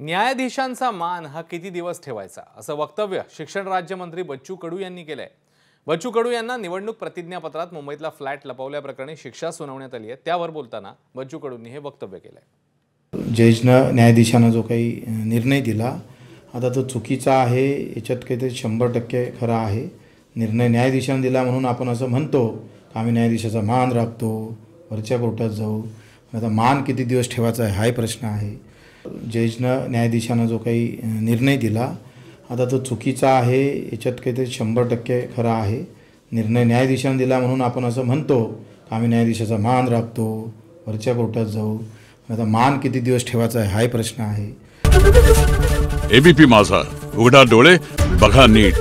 न्यायाधीशांचा मान हा किती दिवस ठेवायचा? असं वक्तव्य शिक्षण राज्यमंत्री बच्चू कडू यांनी केलंय. बच्चू कडू यांना निवडणूक प्रतिज्ञापत्रात मुंबईतला फ्लॅट लपवल्याप्रकरणी शिक्षा सुनावण्यात आली आहे. त्यावर बोलताना बच्चू कडूंनी हे वक्तव्य केलंय. जजनं न्यायाधीशानं जो काही निर्णय दिला आता तो चुकीचा आहे याच्यात काहीतरी शंभर टक्के खरा आहे. निर्णय न्यायाधीशानं दिला म्हणून आपण असं म्हणतो आम्ही न्यायाधीशाचा मान राखतो वरच्या कोर्टात जाऊ. आता मान किती दिवस ठेवायचा आहे हाही प्रश्न आहे. जजनं न्यायाधीशानं जो काही निर्णय दिला आता तो चुकीचा आहे याच्यात काहीतरी शंभर टक्के खरा आहे. निर्णय न्यायाधीशानं दिला म्हणून आपण असं म्हणतो का आम्ही न्यायाधीशाचा मान राखतो वरच्या कोर्टात जाऊ. आता मान किती दिवस ठेवायचा आहे हाही प्रश्न आहे. एबीपी माझा. उघडा डोळे बघा नीट.